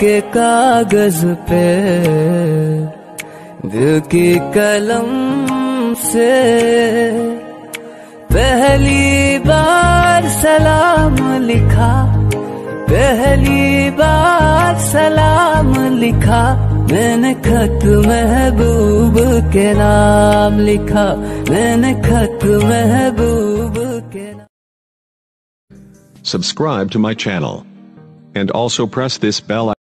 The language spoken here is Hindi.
के कागज़ पे दिल की कलम से पहली बार सलाम लिखा, पहली बार सलाम लिखा, मैंने खत महबूब के नाम लिखा, मैंने खत महबूब के नाम Subscribe to my channel. And also press this bell